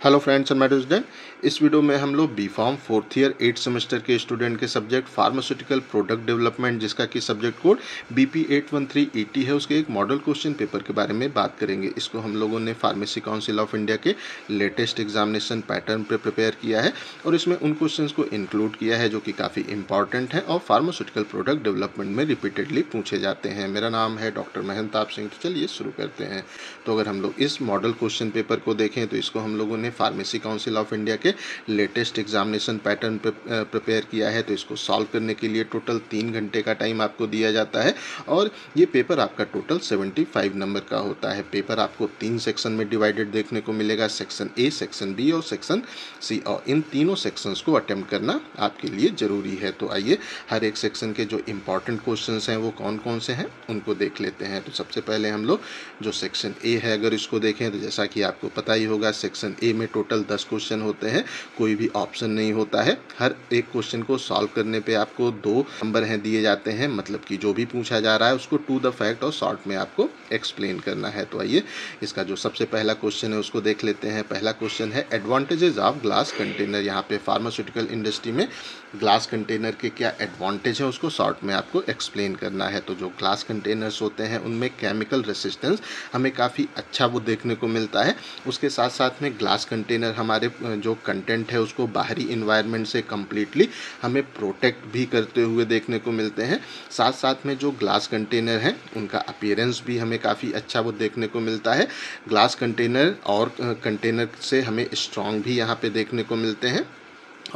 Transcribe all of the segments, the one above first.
Hello friends and madam student इस video में हम लोग B Pharm fourth year eight semester के स्टूडेंट के सब्जेक्ट फार्मास्यूटिकल प्रोडक्ट डेवलपमेंट जिसका कि subject code B P eight one three E है, उसके एक मॉडल क्वेश्चन पेपर के बारे में बात करेंगे। इसको हम लोगों ने फार्मेसी काउंसिल ऑफ़ इंडिया के लेटेस्ट एग्जामिनेशन पैटर्न पर प्रिपेयर किया है और इसमें उन क्वेश्चन को इंक्लूड किया है, जो कि काफ़ी इंपॉर्टेंट है और फार्मास्यूटिकल प्रोडक्ट डेवलपमेंट में रिपीटेडली पूछे जाते हैं। मेरा नाम है डॉक्टर महंताब सिंह तो चलिए शुरू करते हैं। तो अगर हम लोग इस मॉडल क्वेश्चन पेपर को देखें तो इसको हम लोगों ने फार्मेसी काउंसिल ऑफ़ इंडिया के लेटेस्ट एग्जामिनेशन पैटर्न प्रिपेयर किया है तो इसको सॉल्व करने के लिए टोटल तीन घंटे का टाइम आपको दिया जाता है। और ये पेपर आपका टोटल 75 नंबर का होता है। पेपर आपको तीन सेक्शन में डिवाइडेड देखने को मिलेगा सेक्शन ए सेक्शन बी और सेक्शन सी और इन तीनों सेक्शंस को अटेम्प्ट करना आपके लिए ज़रूरी है। तो आइए, हर एक सेक्शन के जो इंपॉर्टेंट क्वेश्चन हैं, वो कौन कौन से हैं, उनको देख लेते हैं। तो सबसे पहले हम लोग, जो सेक्शन ए है, अगर इसको देखें तो जैसा कि आपको पता ही होगा सेक्शन ए में टोटल दस क्वेश्चन होते हैं, कोई भी ऑप्शन नहीं होता है। हर एक क्वेश्चन को सॉल्व करने पे आपको दो नंबर हैं दिए जाते हैं मतलब कि जो भी पूछा जा रहा है उसको टू द फैक्ट और शॉर्ट में आपको एक्सप्लेन करना है। तो आइए, इसका जो सबसे पहला क्वेश्चन है उसको देख लेते हैं। पहला क्वेश्चन है एडवांटेजेस ऑफ़ ग्लास कंटेनर यहाँ पे फार्मास्यूटिकल इंडस्ट्री में ग्लास कंटेनर के क्या एडवांटेज है उसको शॉर्ट में आपको एक्सप्लेन करना है। तो जो ग्लास कंटेनर्स होते हैं, उनमें केमिकल रेसिस्टेंस हमें काफ़ी अच्छा वो देखने को मिलता है। उसके साथ साथ में ग्लास कंटेनर हमारे जो कंटेंट है उसको बाहरी इन्वायरमेंट से कम्प्लीटली हमें प्रोटेक्ट भी करते हुए देखने को मिलते हैं। साथ साथ में जो ग्लास कंटेनर हैं, उनका अपीयरेंस भी हमें काफ़ी अच्छा वो देखने को मिलता है। ग्लास कंटेनर और कंटेनर से हमें स्ट्रॉन्ग भी यहाँ पे देखने को मिलते हैं।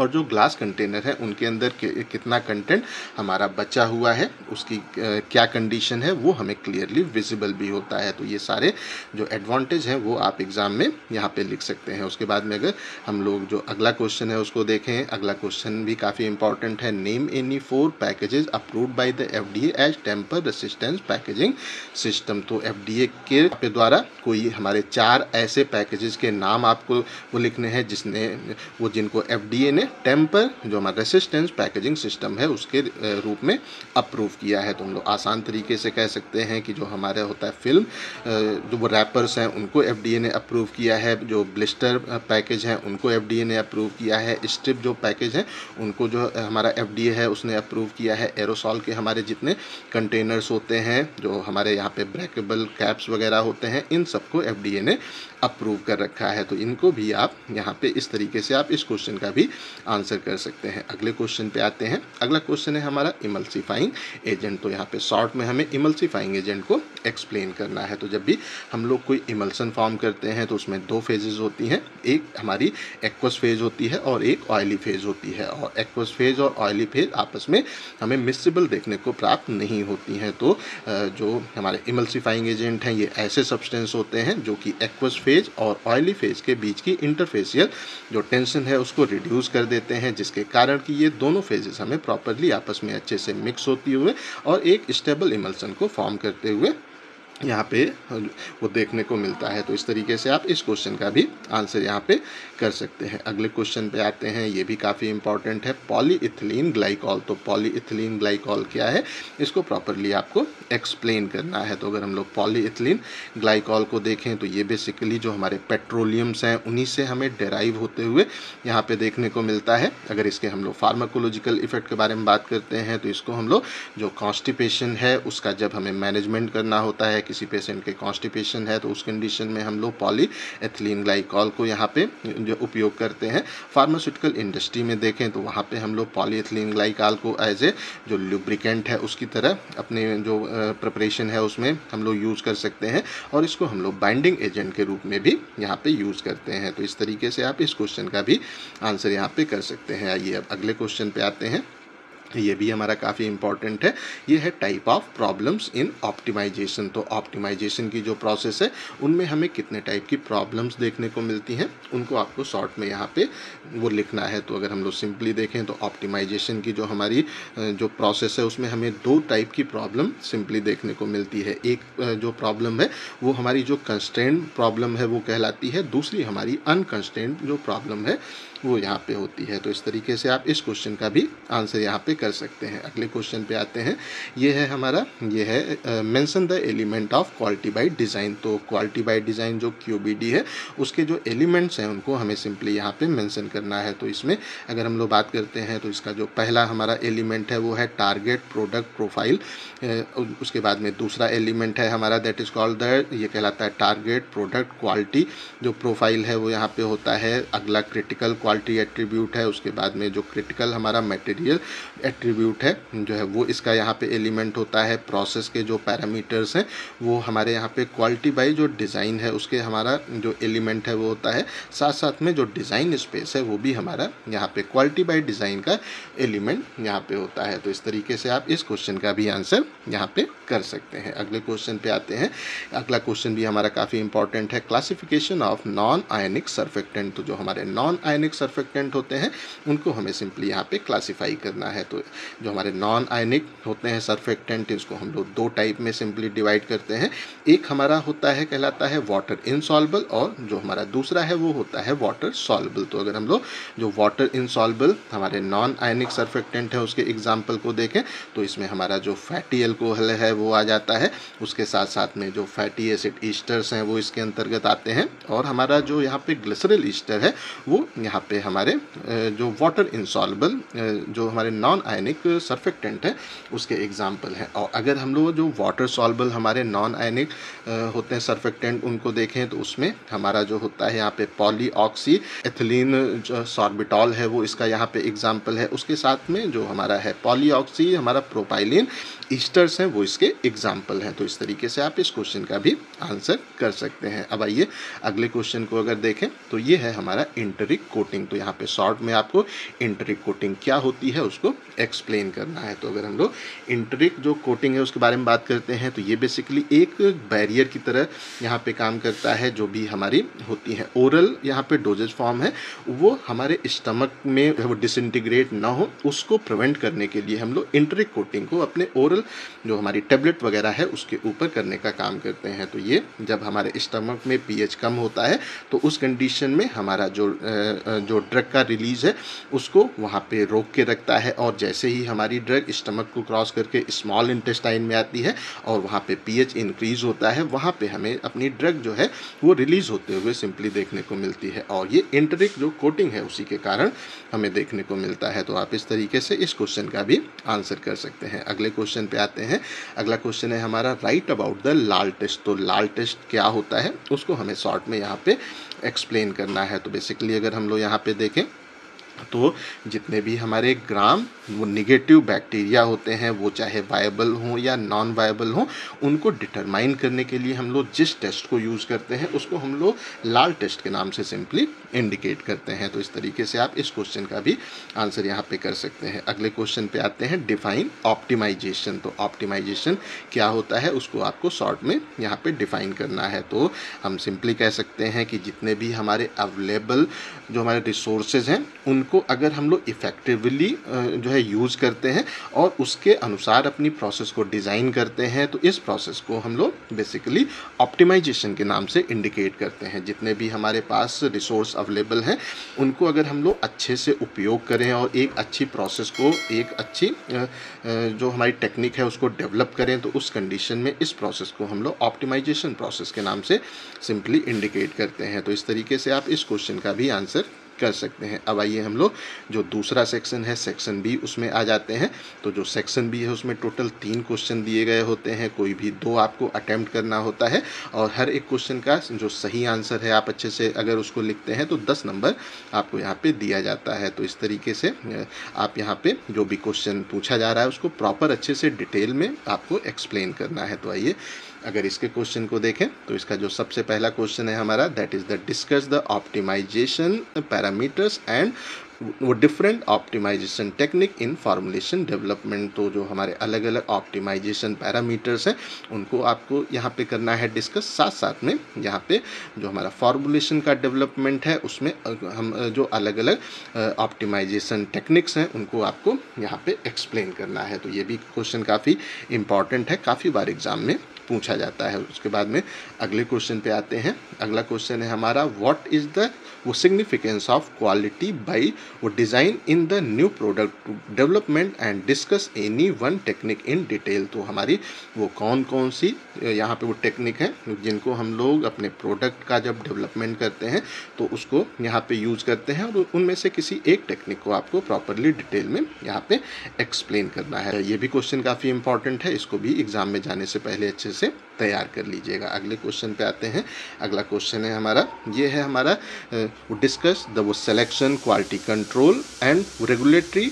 और जो ग्लास कंटेनर है, उनके अंदर कितना कंटेंट हमारा बचा हुआ है, उसकी क्या कंडीशन है, वो हमें क्लियरली विजिबल भी होता है। तो ये सारे जो एडवांटेज हैं, वो आप एग्ज़ाम में यहाँ पे लिख सकते हैं। उसके बाद में अगर हम लोग जो अगला क्वेश्चन है, उसको देखें। अगला क्वेश्चन भी काफ़ी इंपॉर्टेंट है। Name any four packages approved by the F D as tamper resistance packaging system तो एफ़ डी ए के द्वारा कोई हमारे चार ऐसे पैकेजेस के नाम आपको वो लिखने हैं, जिसने, वो जिनको एफ़ डी ए ने टेम्पर, जो हमारा रेसिस्टेंस पैकेजिंग सिस्टम है, उसके रूप में अप्रूव किया है तो हम लोग। आसान तरीके से कह सकते हैं कि जो हमारे होता है फ़िल्म जो वो रैपर्स हैं, उनको एफडीए ने अप्रूव किया है। जो ब्लिस्टर पैकेज हैं, उनको एफडीए ने अप्रूव किया है। स्ट्रिप जो पैकेज हैं, उनको जो हमारा एफडीए है, उसने अप्रूव किया है। एरोसॉल के हमारे जितने कंटेनर्स होते हैं, जो हमारे यहाँ पे ब्रेकेबल कैप्स वगैरह होते हैं, इन सबको एफडीए ने अप्रूव कर रखा है। तो इनको भी आप यहाँ पे इस तरीके से आप इस क्वेश्चन का भी आंसर कर सकते हैं। अगले क्वेश्चन पे आते हैं। अगला क्वेश्चन है हमारा इमल्सीफाइंग एजेंट। तो यहाँ पे शॉर्ट में हमें इमल्सीफाइंग एजेंट को एक्सप्लेन करना है। तो जब भी हम लोग कोई इमल्सन फॉर्म करते हैं तो उसमें दो फेजेज होती हैं। एक हमारी एक्वस फ़ेज़ होती है और एक ऑयली फ़ेज़ होती है। और एक्वस फ़ेज़ और ऑयली फ़ेज़ आपस में हमें मिसिबल देखने को प्राप्त नहीं होती हैं। तो जो हमारे इमल्सीफाइंग एजेंट हैं, ये ऐसे सब्सटेंस होते हैं जो कि एक्वस फ़ेज़ और ऑयली फ़ेज़ के बीच की इंटरफेसियल जो टेंशन है, उसको रिड्यूस कर देते हैं, जिसके कारण कि ये दोनों फेजेस हमें प्रॉपरली आपस में अच्छे से मिक्स होती हुए और एक स्टेबल इमल्सन को फॉर्म करते हुए यहाँ पे वो देखने को मिलता है। तो इस तरीके से आप इस क्वेश्चन का भी आंसर यहाँ पे कर सकते हैं। अगले क्वेश्चन पे आते हैं। ये भी काफ़ी इंपॉर्टेंट है। पॉलीइथिलीन ग्लाइकॉल तो पॉलीइथिलीन ग्लाइकॉल क्या है? इसको प्रॉपरली आपको एक्सप्लेन करना है। तो अगर हम लोग पॉलीइथिलीन ग्लाइकॉल को देखें तो ये बेसिकली जो हमारे पेट्रोलियम्स हैं, उन्हीं से हमें डेराइव होते हुए यहाँ पर देखने को मिलता है। अगर इसके हम लोग फार्माकोलॉजिकल इफ़ेक्ट के बारे में बात करते हैं तो इसको हम लोग जो कॉन्स्टिपेशन है, उसका जब हमें मैनेजमेंट करना होता है किसी पेशेंट के कॉन्स्टिपेशन है तो उस कंडीशन में हम लोग पॉली एथिलीन ग्लाइकॉल को यहाँ पे जो उपयोग करते हैं। फार्मास्यूटिकल इंडस्ट्री में देखें तो वहाँ पे हम लोग पॉली एथिलीन ग्लाइकॉल को एज ए जो लुब्रिकेंट है, उसकी तरह अपने जो प्रिपरेशन है, उसमें हम लोग यूज़ कर सकते हैं। और इसको हम लोग बाइंडिंग एजेंट के रूप में भी यहाँ पे यूज़ करते हैं। तो इस तरीके से आप इस क्वेश्चन का भी आंसर यहाँ पे कर सकते हैं। आइए अब अगले क्वेश्चन पे आते हैं। ये भी हमारा काफ़ी इंपॉर्टेंट है। ये है type of problems in optimization तो ऑप्टिमाइजेशन की जो प्रोसेस है, उनमें हमें कितने टाइप की प्रॉब्लम्स देखने को मिलती हैं, उनको आपको शॉर्ट में यहाँ पे वो लिखना है। तो अगर हम लोग सिंपली देखें तो ऑप्टिमाइजेशन की जो हमारी जो प्रोसेस है, उसमें हमें दो टाइप की प्रॉब्लम सिंपली देखने को मिलती है। एक जो प्रॉब्लम है, वो हमारी जो कंस्टेंट प्रॉब्लम है, वो कहलाती है। दूसरी हमारी अनकंस्टेंट जो प्रॉब्लम है वो यहाँ पे होती है। तो इस तरीके से आप इस क्वेश्चन का भी आंसर यहाँ पे कर सकते हैं। अगले क्वेश्चन पे आते हैं। ये है हमारा, ये है mention the element of quality by design तो क्वालिटी बाई डिज़ाइन जो क्यूबीडी है, उसके जो एलिमेंट्स हैं, उनको हमें सिंपली यहाँ पे मेंशन करना है। तो इसमें अगर हम लोग बात करते हैं तो इसका जो पहला हमारा एलिमेंट है, वो है टारगेट प्रोडक्ट प्रोफ़ाइल उसके बाद में दूसरा एलिमेंट है हमारा दैट इज़ कॉल्ड द ये कहलाता है टारगेट प्रोडक्ट क्वालिटी जो प्रोफ़ाइल है, वो यहाँ पे होता है। अगला क्रिटिकल क्वालिटी एट्रीब्यूट है, उसके बाद में जो क्रिटिकल हमारा मटेरियल एट्रीब्यूट है, जो है, वो इसका यहाँ पे एलिमेंट होता है प्रोसेस के जो पैरामीटर्स हैं, वो हमारे यहाँ पे क्वालिटी बाई जो डिज़ाइन है, उसके हमारा जो एलिमेंट है, वो होता है। साथ साथ में जो डिज़ाइन स्पेस है, वो भी हमारा यहाँ पे क्वालिटी बाई डिज़ाइन का एलिमेंट यहाँ पे होता है। तो इस तरीके से आप इस क्वेश्चन का भी आंसर यहाँ पे कर सकते हैं। अगले क्वेश्चन पे आते हैं। अगला क्वेश्चन भी हमारा काफ़ी इंपॉर्टेंट है। Classification of non ionic surfactant तो जो हमारे नॉन आयनिक सर्फेक्टेंट होते हैं, उनको हमें सिंपली यहाँ पे क्लासीफाई करना है। तो जो हमारे नॉन आयनिक होते हैं सर्फेक्टेंट इसको हम लोग दो टाइप में सिंपली डिवाइड करते हैं। एक हमारा होता है, कहलाता है वाटर इनसॉल्बल और जो हमारा दूसरा है, वो होता है वाटर सॉल्बल तो अगर हम लोग जो वाटर इनसॉल्बल हमारे नॉन आयनिक सर्फेक्टेंट है, उसके एग्ज़ाम्पल को देखें तो इसमें हमारा जो फैटी एल्कोहल है, वो आ जाता है। उसके साथ साथ में जो फैटी एसिड ईस्टर्स हैं, वो इसके अंतर्गत आते हैं। और हमारा जो यहाँ पे ग्लिसरल ईस्टर है, वो यहाँ पे हमारे जो वाटर इंसॉल्बल जो हमारे नॉन आयनिक सर्फेक्टेंट है, उसके एग्ज़ाम्पल हैं। और अगर हम लोग जो वाटर सॉल्बल हमारे नॉन आयनिक होते हैं सर्फेक्टेंट उनको देखें तो उसमें हमारा जो होता है यहाँ पे पॉली ऑक्सी एथिलीन सॉर्बिटॉल है, वो इसका यहाँ पे एग्ज़ाम्पल है। उसके साथ में जो हमारा है पॉली ऑक्सी हमारा प्रोपाइलिन ईस्टर्स हैं, वो इसके एग्ज़ाम्पल हैं। तो इस तरीके से आप इस क्वेश्चन का भी आंसर कर सकते हैं। अब आइए अगले क्वेश्चन को अगर देखें तो ये है हमारा इंटरिक कोटिंग तो यहाँ पे शॉर्ट में आपको इंटरिक कोटिंग क्या होती है, उसको एक्सप्लेन करना है। तो अगर हम लोग इंटरिक जो कोटिंग है, उसके बारे में बात करते हैं तो ये बेसिकली एक बैरियर की तरह यहाँ पर काम करता है, जो भी हमारी होती है। ओरल यहाँ पर डोजेज फॉर्म है, वो हमारे स्टमक में, वो डिसइंटीग्रेट ना हो, उसको प्रिवेंट करने के लिए हम लोग इंटरिक कोटिंग को अपने ओरल जो हमारी टेबलेट वगैरह है, उसके ऊपर करने का काम करते हैं। तो ये जब हमारे स्टमक में पीएच कम होता है तो उस कंडीशन में हमारा जो जो ड्रग का रिलीज़ है, उसको वहाँ पे रोक के रखता है। और जैसे ही हमारी ड्रग स्टमक को क्रॉस करके स्मॉल इंटेस्टाइन में आती है, और वहाँ पे पीएच इंक्रीज़ होता है, वहाँ पे हमें अपनी ड्रग जो है, वो रिलीज़ होते हुए सिंपली देखने को मिलती है। और ये इंटरिक जो कोटिंग है, उसी के कारण हमें देखने को मिलता है। तो आप इस तरीके से इस क्वेश्चन का भी आंसर कर सकते हैं। अगले क्वेश्चन पे आते हैं। अगला क्वेश्चन है हमारा write about the LAL test तो लाल टेस्ट क्या होता है? उसको हमें शॉर्ट में यहाँ पे एक्सप्लेन करना है। तो बेसिकली अगर हम लोग यहाँ पे देखें तो जितने भी हमारे ग्राम वो निगेटिव बैक्टीरिया होते हैं, वो चाहे वायबल हों या नॉन वायबल हों, उनको डिटरमाइन करने के लिए हम लोग जिस टेस्ट को यूज़ करते हैं, उसको हम लोग लाल टेस्ट के नाम से सिंपली इंडिकेट करते हैं। तो इस तरीके से आप इस क्वेश्चन का भी आंसर यहाँ पे कर सकते हैं। अगले क्वेश्चन पे आते हैं डिफाइन ऑप्टिमाइजेशन तो ऑप्टिमाइजेशन क्या होता है, उसको आपको शॉर्ट में यहाँ पे डिफाइन करना है। तो हम सिंपली कह सकते हैं कि जितने भी हमारे अवेलेबल जो हमारे रिसोर्सेज हैं, उनको अगर हम लोग इफ़ेक्टिवली जो है यूज़ करते हैं और उसके अनुसार अपनी प्रोसेस को डिज़ाइन करते हैं तो इस प्रोसेस को हम लोग बेसिकली ऑप्टिमाइजेशन के नाम से इंडिकेट करते हैं। जितने भी हमारे पास रिसोर्स अवेलेबल हैं, उनको अगर हम लोग अच्छे से उपयोग करें और एक अच्छी प्रोसेस को, एक अच्छी जो हमारी टेक्निक है, उसको डेवलप करें तो उस कंडीशन में इस प्रोसेस को हम लोग ऑप्टिमाइजेशन प्रोसेस के नाम से सिंपली इंडिकेट करते हैं। तो इस तरीके से आप इस क्वेश्चन का भी आंसर कर सकते हैं। अब आइए हम लोग जो दूसरा सेक्शन है सेक्शन बी उसमें आ जाते हैं। तो जो सेक्शन बी है, उसमें टोटल तीन क्वेश्चन दिए गए होते हैं। कोई भी दो आपको अटैम्प्ट करना होता है और हर एक क्वेश्चन का जो सही आंसर है, आप अच्छे से अगर उसको लिखते हैं तो दस नंबर आपको यहाँ पे दिया जाता है। तो इस तरीके से आप यहाँ पे जो भी क्वेश्चन पूछा जा रहा है, उसको प्रॉपर अच्छे से डिटेल में आपको एक्सप्लेन करना है। तो आइए अगर इसके क्वेश्चन को देखें तो इसका जो सबसे पहला क्वेश्चन है हमारा that is the discuss the optimization parameters and वो different optimization technique in formulation development तो जो हमारे अलग अलग ऑप्टिमाइजेशन पैरामीटर्स हैं, उनको आपको यहाँ पे करना है डिस्कस साथ साथ में यहाँ पे जो हमारा फार्मूलेशन का डेवलपमेंट है, उसमें हम जो अलग अलग ऑप्टिमाइजेशन टेक्निक्स हैं, उनको आपको यहाँ पे एक्सप्लेन करना है। तो ये भी क्वेश्चन काफ़ी इंपॉर्टेंट है। काफ़ी बार एग्ज़ाम में पूछा जाता है। उसके बाद में अगले क्वेश्चन पे आते हैं। अगला क्वेश्चन है हमारा व्हाट इज़ द वो सिग्निफिकेंस ऑफ़ क्वालिटी बाई वो design in the new product development and discuss any one technique in detail तो हमारी वो कौन कौन सी यहाँ पे वो टेक्निक है, जिनको हम लोग अपने प्रोडक्ट का जब डेवलपमेंट करते हैं तो उसको यहाँ पे यूज़ करते हैं और उनमें से किसी एक टेक्निक को आपको प्रॉपरली डिटेल में यहाँ पे एक्सप्लेन करना है। ये भी क्वेश्चन काफ़ी इंपॉर्टेंट है, इसको भी एग्ज़ाम में जाने से पहले अच्छे से तैयार कर लीजिएगा। अगले क्वेश्चन पे आते हैं। अगला क्वेश्चन है हमारा। ये है हमारा डिस्कस द वो selection quality control and regulatory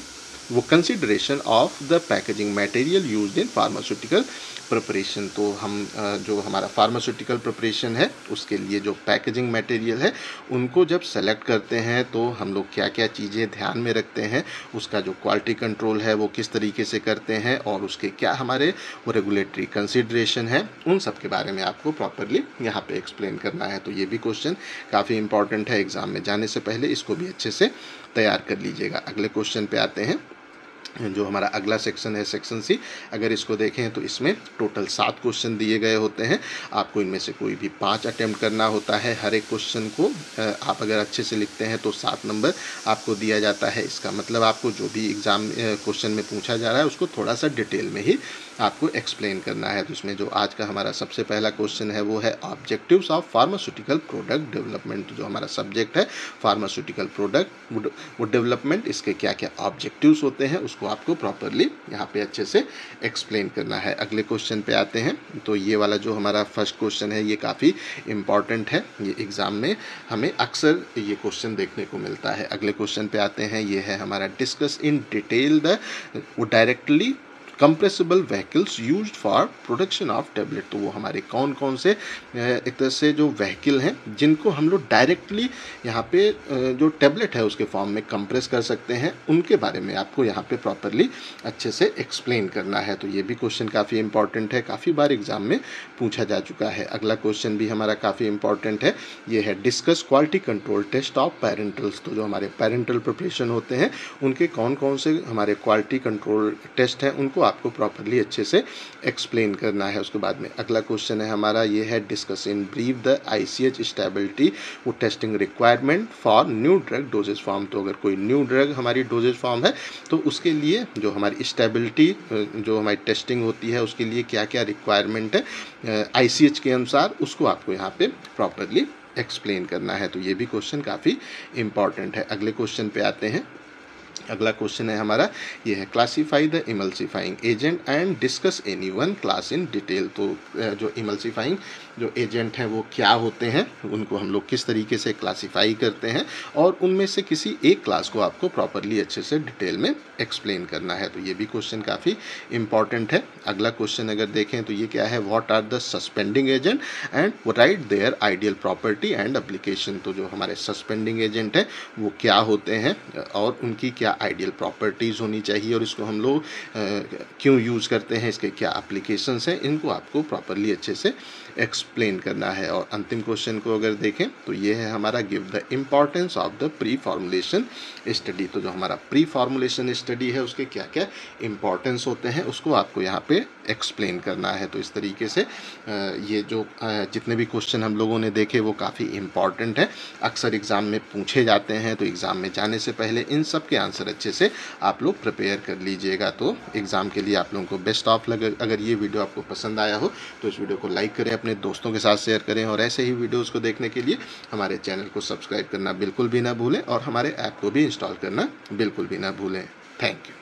consideration of the packaging material use in pharmaceutical preparation तो हम जो हमारा फार्मास्यूटिकल प्रिपरेशन है, उसके लिए जो पैकेजिंग मटेरियल है, उनको जब सेलेक्ट करते हैं तो हम लोग क्या क्या चीज़ें ध्यान में रखते हैं, उसका जो क्वालिटी कंट्रोल है, वो किस तरीके से करते हैं, और उसके क्या हमारे वो रेगुलेटरी कंसिड्रेशन है, उन सब के बारे में आपको प्रॉपरली यहाँ पे एक्सप्लेन करना है। तो ये भी क्वेश्चन काफ़ी इंपॉर्टेंट है एग्ज़ाम में जाने से पहले इसको भी अच्छे से तैयार कर लीजिएगा। अगले क्वेश्चन पे आते हैं। जो हमारा अगला सेक्शन है सेक्शन सी अगर इसको देखें तो इसमें टोटल सात क्वेश्चन दिए गए होते हैं। आपको इनमें से कोई भी पाँच अटैम्प्ट करना होता है। हर एक क्वेश्चन को आप अगर अच्छे से लिखते हैं तो सात नंबर आपको दिया जाता है। इसका मतलब आपको जो भी एग्ज़ाम क्वेश्चन में पूछा जा रहा है, उसको थोड़ा सा डिटेल में ही आपको एक्सप्लेन करना है। तो इसमें जो आज का हमारा सबसे पहला क्वेश्चन है, वो है objectives of pharmaceutical product development जो हमारा सब्जेक्ट है फार्मास्यूटिकल प्रोडक्ट वो डेवलपमेंट इसके क्या क्या ऑब्जेक्टिव्स होते हैं उसको आपको प्रॉपरली यहाँ पे अच्छे से एक्सप्लेन करना है। अगले क्वेश्चन पे आते हैं। तो ये वाला जो हमारा फ़र्स्ट क्वेश्चन है, ये काफ़ी इंपॉर्टेंट है। ये एग्ज़ाम में हमें अक्सर ये क्वेश्चन देखने को मिलता है। अगले क्वेश्चन पे आते हैं। ये है हमारा discuss in detail the directly compressible vehicles use for production of tablet तो वो हमारे कौन कौन से एक तरह से जो व्हीकल हैं, जिनको हम लोग डायरेक्टली यहाँ पे जो टेबलेट है उसके फॉर्म में कंप्रेस कर सकते हैं, उनके बारे में आपको यहाँ पे प्रॉपरली अच्छे से एक्सप्लेन करना है। तो ये भी क्वेश्चन काफ़ी इंपॉर्टेंट है, काफ़ी बार एग्ज़ाम में पूछा जा चुका है। अगला क्वेश्चन भी हमारा काफ़ी इंपॉर्टेंट है, ये है discuss quality control test of parenterals तो जो हमारे पेरेंटल प्रिपरेशन होते हैं, उनके कौन कौन से हमारे क्वालिटी कंट्रोल टेस्ट हैं, उनको आपको प्रॉपरली अच्छे से एक्सप्लेन करना है उसके बाद में। अगला क्वेश्चन है हमारा, ये है discuss in brief the I C H stability वो testing requirement for new drug dosage form तो अगर कोई न्यू ड्रग हमारी डोजेज फॉर्म है तो उसके लिए जो हमारी स्टेबिलिटी जो हमारी टेस्टिंग होती है, उसके लिए क्या क्या रिक्वायरमेंट है आई सी एच के अनुसार उसको आपको यहाँ पे प्रॉपरली एक्सप्लेन करना है। तो ये भी क्वेश्चन काफ़ी इंपॉर्टेंट है। अगले क्वेश्चन पे आते हैं। अगला क्वेश्चन है हमारा। ये है classify the emulsifying agent and discuss any one class in detail तो जो इमल्सीफाइंग जो एजेंट हैं, वो क्या होते हैं? उनको हम लोग किस तरीके से क्लासीफाई करते हैं? और उनमें से किसी एक क्लास को आपको प्रॉपरली अच्छे से डिटेल में एक्सप्लेन करना है। तो ये भी क्वेश्चन काफ़ी इंपॉर्टेंट है। अगला क्वेश्चन अगर देखें तो ये क्या है? What are the suspending agent and write their ideal property and application तो जो हमारे सस्पेंडिंग एजेंट हैं, वो क्या होते हैं? और उनकी क्या आइडियल प्रॉपर्टीज़ होनी चाहिए और इसको हम लोग क्यों यूज़ करते हैं, इसके क्या अप्लीकेशंस हैं, इनको आपको प्रॉपरली अच्छे से एक्सप्लेन करना है। और अंतिम क्वेश्चन को अगर देखें तो ये है हमारा give the importance of the pre formulation study तो जो हमारा प्री फॉर्मुलेशन स्टडी है, उसके क्या क्या इम्पॉर्टेंस होते हैं, उसको आपको यहाँ पे एक्सप्लेन करना है। तो इस तरीके से ये जो जितने भी क्वेश्चन हम लोगों ने देखे, वो काफ़ी इंपॉर्टेंट है। अक्सर एग्ज़ाम में पूछे जाते हैं तो एग्ज़ाम में जाने से पहले इन सब के आंसर अच्छे से आप लोग प्रिपेयर कर लीजिएगा। तो एग्ज़ाम के लिए आप लोगों को बेस्ट ऑफ़ लगे, अगर ये वीडियो आपको पसंद आया हो तो इस वीडियो को लाइक करें अपने दोस्तों के साथ शेयर करें और ऐसे ही वीडियोज़ को देखने के लिए हमारे चैनल को सब्सक्राइब करना बिल्कुल भी ना भूलें और हमारे ऐप को भी इंस्टॉल करना बिल्कुल भी ना भूलें। Thank you